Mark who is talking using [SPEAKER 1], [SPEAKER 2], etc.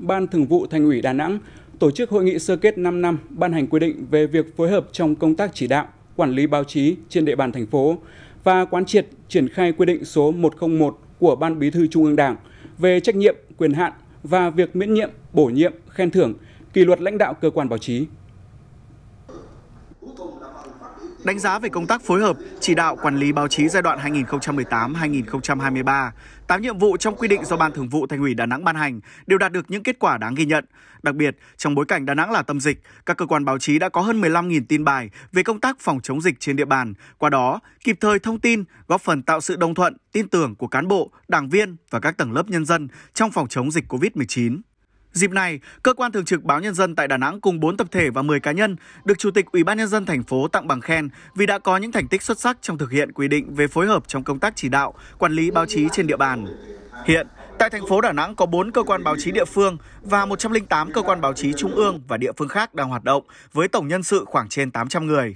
[SPEAKER 1] Ban Thường vụ Thành ủy Đà Nẵng tổ chức hội nghị sơ kết 5 năm ban hành quy định về việc phối hợp trong công tác chỉ đạo, quản lý báo chí trên địa bàn thành phố và quán triệt triển khai quy định số 101 của Ban Bí thư Trung ương Đảng về trách nhiệm, quyền hạn và việc miễn nhiệm, bổ nhiệm, khen thưởng, kỷ luật lãnh đạo cơ quan báo chí.
[SPEAKER 2] Đánh giá về công tác phối hợp, chỉ đạo quản lý báo chí giai đoạn 2018-2023, 8 nhiệm vụ trong quy định do Ban Thường vụ Thành ủy Đà Nẵng ban hành đều đạt được những kết quả đáng ghi nhận. Đặc biệt, trong bối cảnh Đà Nẵng là tâm dịch, các cơ quan báo chí đã có hơn 15.000 tin bài về công tác phòng chống dịch trên địa bàn. Qua đó, kịp thời thông tin, góp phần tạo sự đồng thuận, tin tưởng của cán bộ, đảng viên và các tầng lớp nhân dân trong phòng chống dịch COVID-19. Dịp này, cơ quan thường trực Báo Nhân dân tại Đà Nẵng cùng 4 tập thể và 10 cá nhân được Chủ tịch Ủy ban nhân dân thành phố tặng bằng khen vì đã có những thành tích xuất sắc trong thực hiện quy định về phối hợp trong công tác chỉ đạo, quản lý báo chí trên địa bàn. Hiện, tại thành phố Đà Nẵng có 4 cơ quan báo chí địa phương và 108 cơ quan báo chí trung ương và địa phương khác đang hoạt động với tổng nhân sự khoảng trên 800 người.